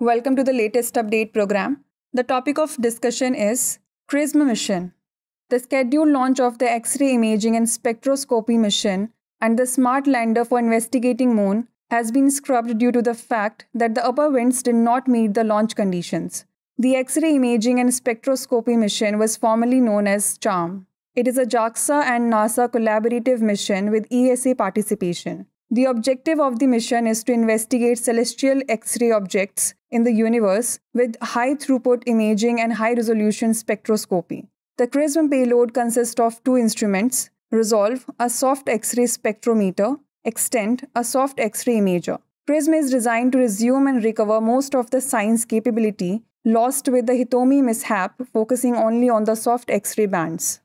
Welcome to the latest update program. The topic of discussion is XRISM mission. The scheduled launch of the X-ray imaging and spectroscopy mission and the smart lander for investigating moon has been scrubbed due to the fact that the upper winds did not meet the launch conditions. The X-ray imaging and spectroscopy mission was formerly known as XARM. It is a JAXA and NASA collaborative mission with ESA participation. The objective of the mission is to investigate celestial X-ray objects in the universe with high throughput imaging and high resolution spectroscopy. The XRISM payload consists of two instruments, Resolve, a soft X-ray spectrometer, Xtend, a soft X-ray imager. XRISM is designed to resume and recover most of the science capability lost with the Hitomi mishap, focusing only on the soft X-ray bands.